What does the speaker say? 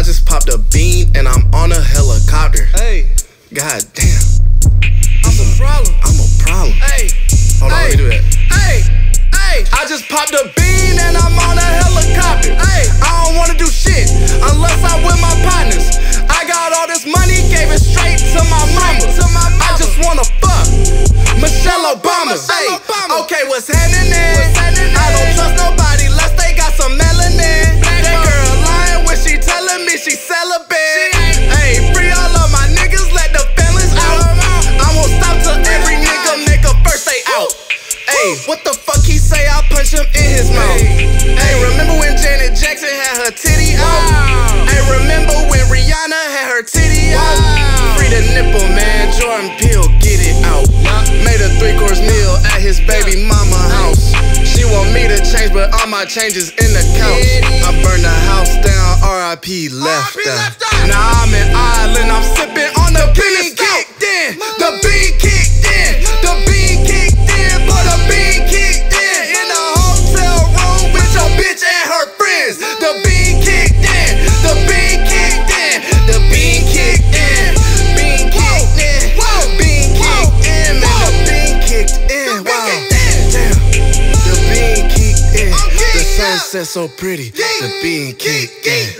I just popped a bean and I'm on a helicopter. Hey, God damn, I'm a problem. I'm a problem. Hey, Hold on, let me do that. hey, hey. I just popped a bean and I'm on a helicopter. Hey. I don't wanna do shit unless I'm with my partners. I got all this money, gave it straight to my mama. to my I just wanna fuck Michelle Obama. Michelle Hey, Obama. Okay, what's happening? What's happening? Hey, what the fuck he say? I punch him in his mouth. Hey, remember when Janet Jackson had her titty out? Hey, remember when Rihanna had her titty out? Free the nipple, man. Jordan Peele, get it out. Made a three course meal at his baby mama house. She want me to change, but all my changes in the couch. I burned the house down, RIP left. Now I'm in Ireland, I'm sipping on the bean sunset so pretty. The bean kicked in.